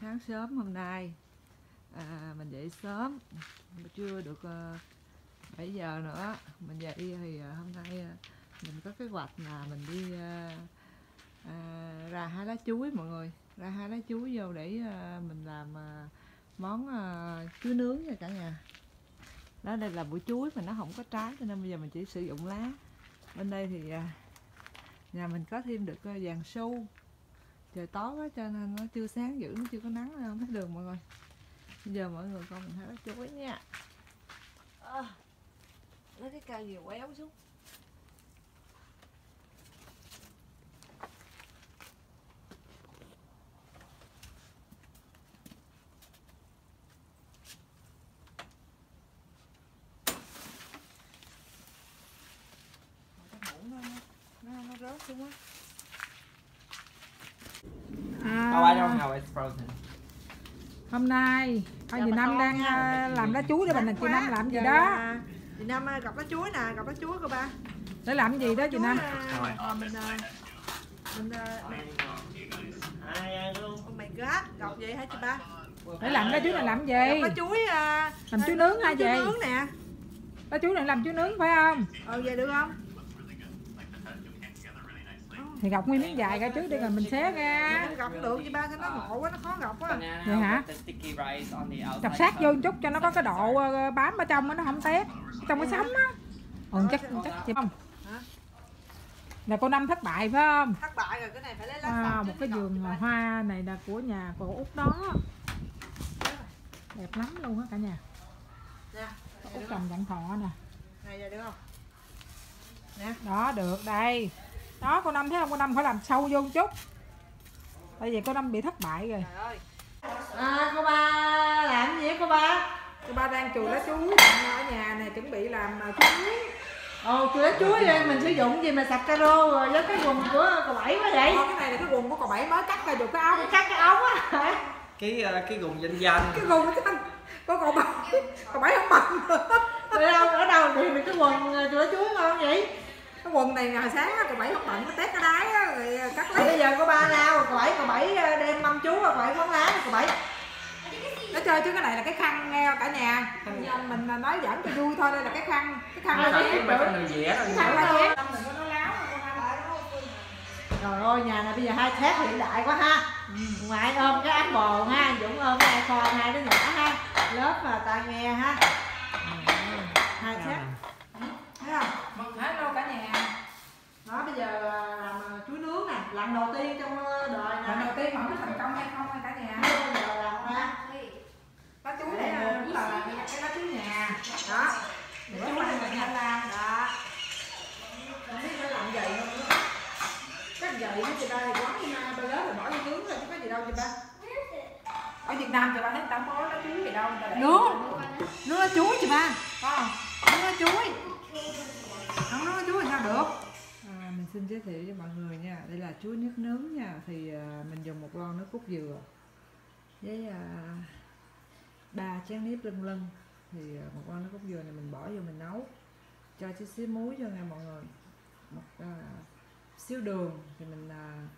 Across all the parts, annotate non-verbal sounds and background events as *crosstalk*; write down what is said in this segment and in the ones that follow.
sáng sớm hôm nay. À, mình dậy sớm. Chưa được ờ, à, 7 giờ nữa. Mình dậy thì à, hôm nay à, mình có kế hoạch là mình đi à, à, ra hai lá chuối mọi người. Ra hai lá chuối vô để à, mình làm à, món à, chuối nướng nha cả nhà. Đó đây là bụi chuối mà nó không có trái cho nên bây giờ mình chỉ sử dụng lá. Bên đây thì à, nhà mình có thêm được à, vàng su trời tối quá cho nên nó chưa sáng dữ nó chưa có nắng nên không thấy đường mọi người. Bây giờ mọi người coi mình thấy nó chuối nha. À, lấy cái cây gì quéo xuống. Cái mũ nó, nó, nó rớt xuống á. Oh, I don't know. It's frozen. hôm nay hai Chào chị bà Năm con đang làm lá chuối để mình chị Năm làm gì đó? chị Năm gặp lá chuối nè gặp lá chuối cô ba. Để làm gì đó chị chuối Năm? ờ, mình à, mình oh my god gặp vậy hả chị ba? Để làm lá chuối này làm gì? Gặp lá chuối Làm chuối nướng hả chuối vậy? nướng nè. Lá chuối này làm chuối nướng phải không? Ờ vậy được không thì gọc nguyên miếng dài ra trước đi rồi mình xé ra. Cũng được chị ba sao nó ngộ quá nó khó gặp quá. Vậy hả? chọc sát vô chút cho nó có cái độ ờ, bám ở trong nó không tét trong cái sống á. Ừ, chắc chắc chị không? Là cô Năm thất bại phải không? Thất bại rồi cái này phải lấy lá à, sạch một chứ cái vườn hoa này là của nhà cô út đó. Đẹp lắm luôn á cả nhà. Nè út trồng dặn thọ nè. Này giờ được không? Đó được đây đó cô năm thấy không cô năm phải làm sâu vô một chút tại vì cô năm bị thất bại rồi trời ơi à cô ba làm gì vậy cô ba cô ba đang chùi lá chuối ở nhà này chuẩn bị làm à, chuối Ồ, chuối chuối đây mình sử dụng gì mà sạch caro rồi với cái vùng của cậu bảy quá vậy? Ờ, cái này là cái quần của cậu bảy mới cắt ra được cái áo Cắt cái ống á? Cái uh, cái gùng danh danh. cái quần cái thanh của cậu bảy cậu bảy không bằng nữa. Ở đâu, ở đâu thì mình cái quần ờ, chuối chuối ngon vậy? Cái quần này ngày sáng cậu bảy không bận nó tét cái đáy á, rồi cắt Rồi lấy bây giờ có ba lao, cậu bảy, cậu bảy ờ, đem mâm chú, cậu bảy quấn lá, cậu bảy. Nó chơi chứ cái này là cái khăn nghe cả nhà. Nhưng mình là nói giỡn cho vui thôi đây là cái khăn cái khăn cái chén cái khăn la chén. Trời ơi, nhà này bây giờ hai thép hiện đại quá ha. Ngoại ôm cái áp bồ ha, Dũng ôm cái iPhone hai đứa nhỏ ha. Lớp mà tai nghe ha Hai thép, thấy không? mừng hết luôn cả nhà Đó, bây giờ là làm ờ, chuối nướng nè, lần đầu tiên trong ờ, đời nè lần đầu tiên mà không biết thành công hay không hay cả nhà? Giờ làm ra lá chuối này là cũng là cái lá chuối nhà. Đó. Lá chuối này là nhà làm. Đó. Không biết phải làm gì không nữa cái vậy nó chị ba thì quán đi ba lớn rồi bỏ vô nướng rồi chứ có gì đâu chị ba. Ở Việt Nam chị ba thấy không có lá chuối gì đâu Nướng. nướng lá chuối chị ba. Có không? nướng lá chuối. Không nướng lá chuối sao được? mình xin giới thiệu cho mọi người nha. Đây là chuối nước nướng nha. Thì à, mình dùng một lon nước cốt dừa với à, ba chén nếp lưng lưng thì à, một lon nước cốt dừa này mình bỏ vô mình nấu cho chút xíu muối vô nha mọi người. Một uh, xíu đường thì mình uh,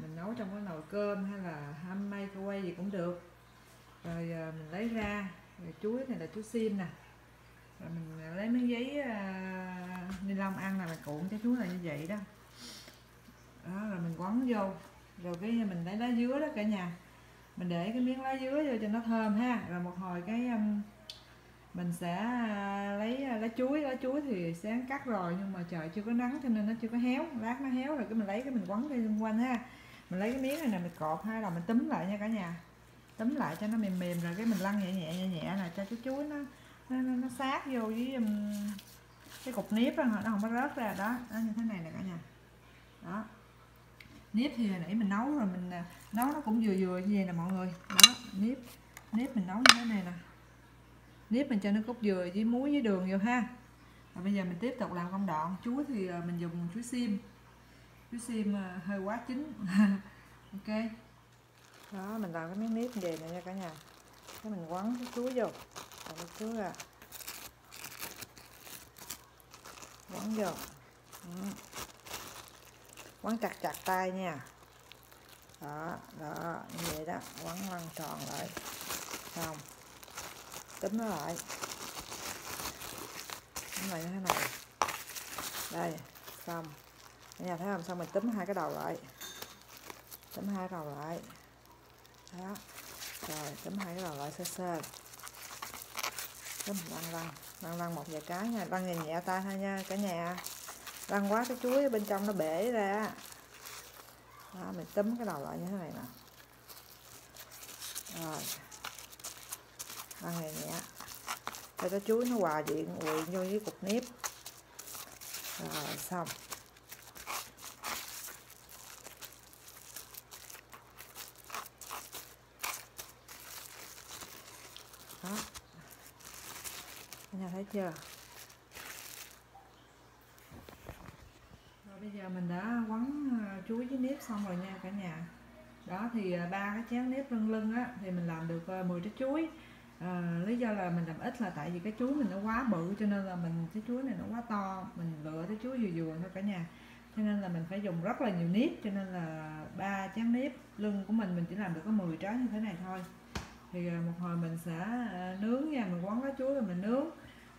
mình nấu trong cái nồi cơm hay là hâm quay gì cũng được. Rồi uh, mình lấy ra rồi chuối này là chuối sim nè. Rồi mình lấy miếng giấy uh, ni lông ăn là mình cuộn cái chuối là như vậy đó đó rồi mình quấn vô. Rồi cái mình lấy lá dứa đó cả nhà. Mình để cái miếng lá dứa vô cho nó thơm ha. Rồi một hồi cái um, mình sẽ à, lấy à, lá chuối. Lá chuối thì sáng cắt rồi nhưng mà trời chưa có nắng cho nên nó chưa có héo. Lát nó héo rồi cái mình lấy cái mình quấn cái xung quanh ha. Mình lấy cái miếng này nè mình cột hai đầu mình túm lại nha cả nhà. Túm lại cho nó mềm mềm rồi cái mình lăn nhẹ nhẹ nhẹ nhẹ là cho cái chuối nó nó, nó, nó sát vô với um, cái cục nếp đó, nó không có rớt ra đó. Nó như thế này nè cả nhà nếp thì hồi nãy mình nấu rồi, mình à, nấu nó cũng vừa vừa như vậy nè mọi người. Đó, nếp nếp mình nấu như thế này nè. Nếp mình cho nước cốt dừa với muối với đường vô ha. Và bây giờ mình tiếp tục làm công đoạn. Chuối thì à, mình dùng chuối sim chuối sim à, hơi quá chín. *laughs* Ok. Đó, mình làm cái miếng nếp về này nha cả nhà. Cái mình quấn cái chuối vô. Còn cái chuối à quấn vô. Ừ quấn chặt chặt tay nha. Đó đó, như vậy đó, quấn lăn tròn lại. Xong. Túm nó lại. Túm lại như thế này. Đây, xong. Nhà thấy không? Xong mình túm hai cái đầu lại. Túm hai cái đầu lại. Đó. Rồi, túm hai cái đầu lại sơ sơ. Túm, lăn lăn. Lăn lăn một vài cái nha. Lăn nhẹ nhẹ tay thôi nha, cả nhà lăn quá cái chuối bên trong nó bể ra. Đó, mình túm cái đầu lại như thế này nè. Rồi. Lăn nhẹ. Nhẹ cho cái chuối nó hòa diện quyện vô với cục nếp. Rồi, xong. Đó. Anh nhà thấy chưa rồi bây giờ mình đã quấn ờ, chuối với nếp xong rồi nha cả nhà. Đó thì ờ, ba cái chén nếp lưng lưng á thì mình làm được ờ, 10 trái chuối. À, lý do là mình làm ít là tại vì cái chuối mình nó quá bự cho nên là mình cái chuối này nó quá to mình lựa cái chuối vừa vừa thôi cả nhà. Cho nên là mình phải dùng rất là nhiều nếp cho nên là ba chén nếp lưng của mình mình chỉ làm được có 10 trái như thế này thôi. Thì một hồi mình sẽ nướng nha mình quấn cái chuối rồi mình nướng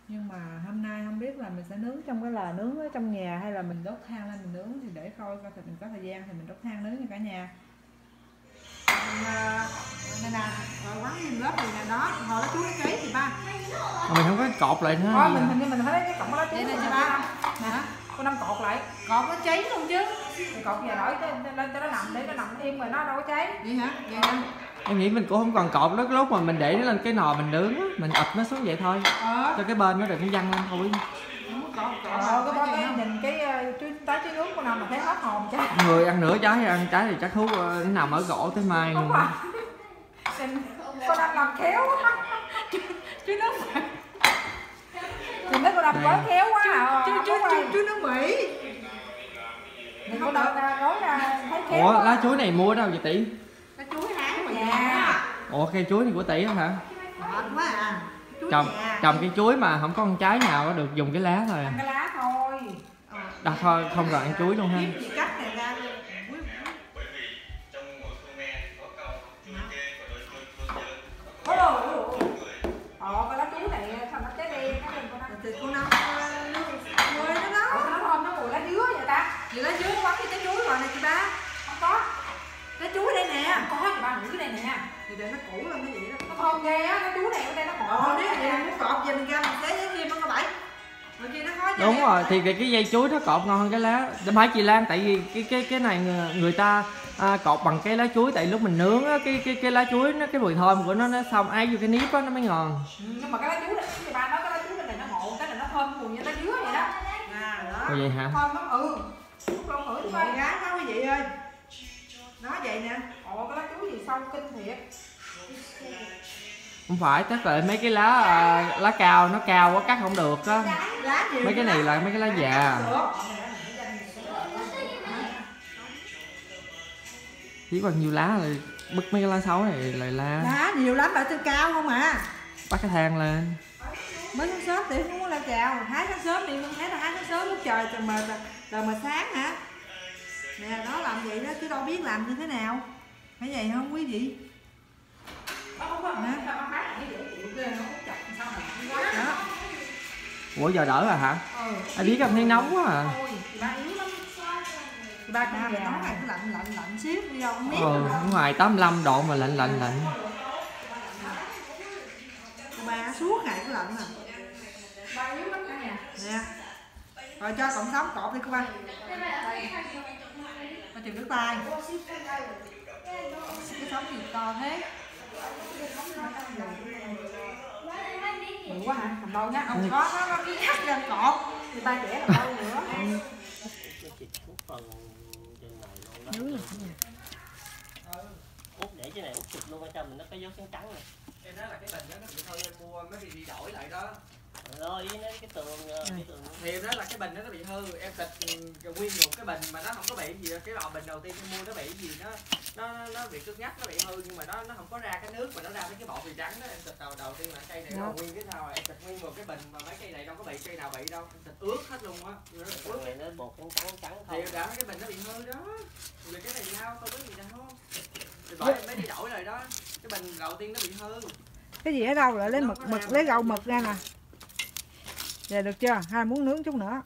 nhưng mà hôm nay không biết là mình sẽ nướng trong cái lò nướng ở trong nhà hay là mình đốt than lên mình nướng thì để coi coi thì mình có thời gian thì mình đốt than nướng nha cả nhà. Này nè rồi quán lên lớp này đó hồi đó chú nó cháy thì ba mình không có cột lại nữa. Thôi mình hình như mình thấy cái cọng đó Đây này nè, cho cho ba. nè con năm cột lại. Cột nó cháy luôn chứ. Thì cột giờ đổi lên lên cho nó nằm để nó nằm im rồi nó đâu có cháy. Vậy hả? Vậy hả? Em nghĩ mình cũng không còn cột đó lúc mà mình để nó lên cái nò mình nướng Mình ập nó xuống vậy thôi. Ờ. Cho cái bên nó đừng văng lên thôi ờ cái đó cái nhìn cái ờ, tái chuối nướng của nào mà thấy hết hồn chứ? Người ăn nửa trái hay ăn trái thì chắc thú ờ, nó nằm ở gỗ tới mai luôn. Nhìn con đang làm khéo quá. Chú nước Nhìn thấy con làm gói khéo quá à. chú chú chú chú nước mỹ Nhìn con làm gói ra thấy khéo Ủa quá. lá chuối này mua ở đâu vậy tỷ? Cái chuối hái mà nhà Ủa cây chuối này của tỷ hả? Ngọt quá à Trồng nhà. trồng cây chuối mà không có con trái nào có được dùng cái lá thôi Ăn cái lá thôi. Đặt thôi không cần ăn chuối luôn ha. Kiếm gì cắt này ra Ôi đồ, ôi đồ, ôi đồ. Ờ, cái lá chuối này sao nó trái đen nó. Lên con ăn thì cô năm nó đó. Nó thơm nó mùi lá dứa vậy ta? Chị lấy chuối quấn cái trái chuối rồi nè chị ba. có chuối đây nè. Có chị ba ngửi cái này nè. Thì để nó cũ lên cái gì đó. Nó thơm ghê á, cái chuối này ở đây nó ngọt Ồ, nếu vậy muốn cọp về mình ra mình xé giấy thêm nó bảy kia nó khó Đúng rồi, thì cái, cái dây chuối nó cột ngon hơn cái lá Không phải chị Lan, tại vì cái cái cái này người, ta à, cột bằng cái lá chuối Tại lúc mình nướng á, cái cái cái lá chuối nó cái mùi thơm của nó nó xong ái vô cái nếp á nó mới ngon. Ừ, nhưng mà cái lá chuối này thì ba nói cái lá chuối này nó ngộ cái này nó thơm mùi như lá dứa vậy đó. À đó. Vậy hả? thơm lắm ừ. Lúc lâu ngửi Bạn ba gái nói quý vị ơi Nói vậy nè ồ cái lá chuối gì sâu kinh thiệt. Không phải, chắc là mấy cái lá à, lá cao nó cao quá cắt không được gì Mấy cái này là mấy cái lá già. Chỉ bao nhiêu lá rồi bứt mấy cái lá xấu này là la. Lá nhiều lắm ở trên cao không à? Bắt cái thang lên. Mới sáng sớm tiểu không muốn lên chào. Hái sáng sớm đi không thấy là hái sáng sớm. Lúc trời trời mà trời mà sáng hả Nè nó làm vậy đó chứ đâu biết làm như thế nào. Phải vậy không quý vị? Nó không có sao nó phát cái dễ chịu ghê nó cũng chặt sao mà nó quá. Đó. Ủa giờ đỡ rồi hả? Ừ. Ai biết em thấy nóng quá à. Thì ba cũng nói này cứ lạnh lạnh lạnh xíu đi đâu không biết ờ ở ngoài 85 độ mà lạnh lạnh lạnh. Cô ba suốt ngày cứ lạnh nè ba yếu lắm cả nhà. Nè Rồi cho cộng sống cột đi cô ba Chừng nước tay Cái sống gì to thế? Bự quá hả? Cầm đâu nhá. Không có nó nó cứ cắt lên cột. Người ta trẻ làm đâu nữa. Ừ. út để trên này út xịt luôn ở trong mình nó có dấu trắng trắng này. Em nói là cái bình đó nó bị thôi em mua mới đi đổi lại đó rồi nó cái tường cái tường thì nói là cái bình đó nó bị hư. Em xịt ừ, nguyên một cái bình mà nó không có bị gì cái lọ bình đầu tiên em mua nó bị gì nó nó nó bị cứng ngắt nó bị hư nhưng mà nó nó không có ra cái nước mà nó ra mấy cái bọt bì trắng đó. Em xịt đầu đầu tiên là cây này rồi nguyên cái sao em xịt nguyên một cái bình mà mấy cây này đâu có bị cây nào bị đâu. Em xịt ướt hết luôn á. Nó ướt. này nó bột trắng trắng trắng thì không đã cái bình nó bị hư đó. Rồi cái này sao tôi biết gì đâu. Thì bởi em mới đi đổi rồi đó. Cái bình đầu tiên nó bị hư. Cái gì ở đâu lại lấy mực có mực lấy gạo không mực ra nè giờ được chưa? Hai muốn nướng chút nữa.